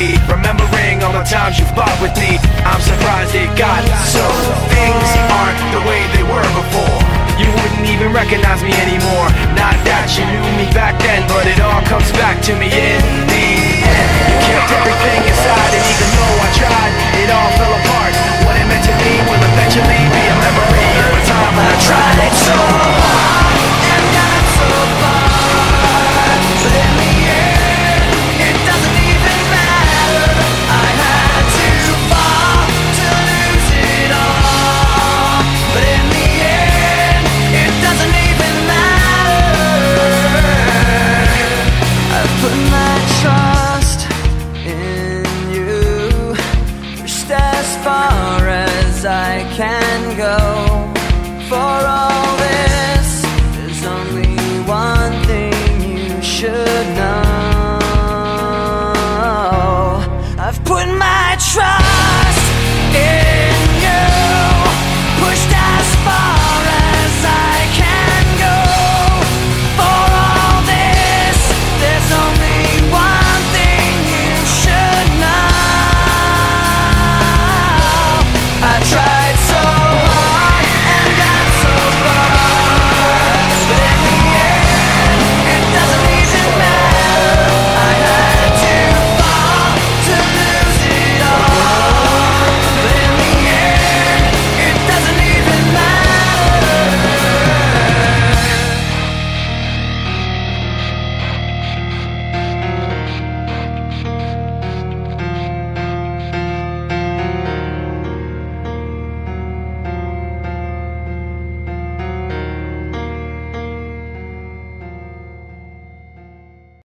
Remembering all the times you fought with me, I'm surprised it got so. Things aren't the way they were before. You wouldn't even recognize me anymore. Not that you knew me back then, but it all comes back to me in the end. You kept everything inside, as I can go for all.